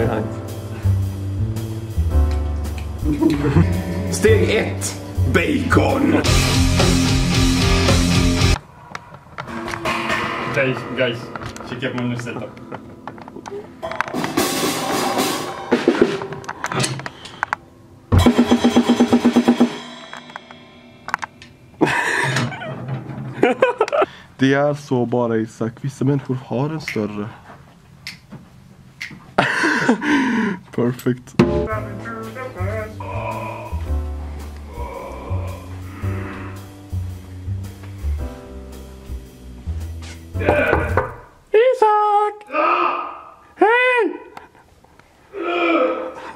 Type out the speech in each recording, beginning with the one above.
Very. Steg 1, Bacon! Hey guys, kika på min sida. Det är så bara Isak, vissa människor har en större Perfect. Isak! Hej!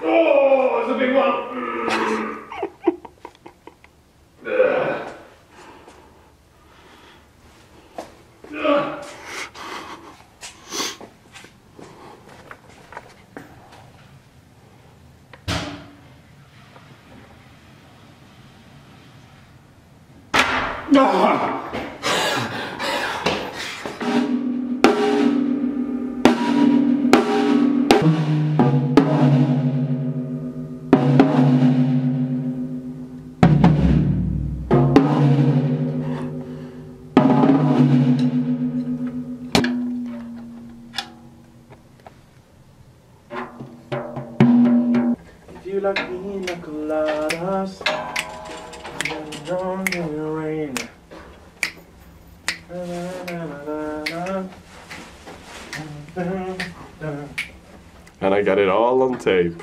Oh, it's a big one! If you like pina coladas, then don't got it all on tape.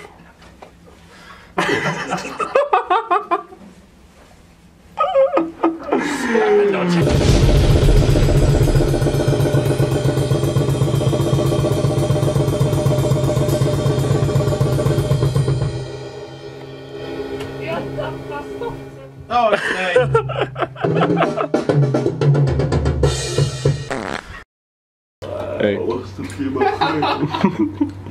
Oh, nej! Hey.